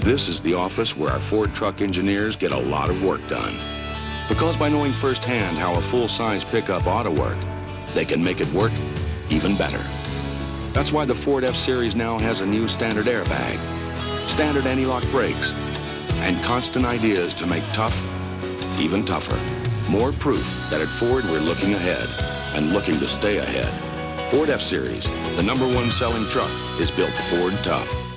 This is the office where our Ford truck engineers get a lot of work done. Because by knowing firsthand how a full-size pickup ought to work, they can make it work even better. That's why the Ford F-Series now has a new standard airbag, standard anti-lock brakes, and constant ideas to make tough even tougher. More proof that at Ford we're looking ahead and looking to stay ahead. Ford F-Series, the number one selling truck, is built Ford tough.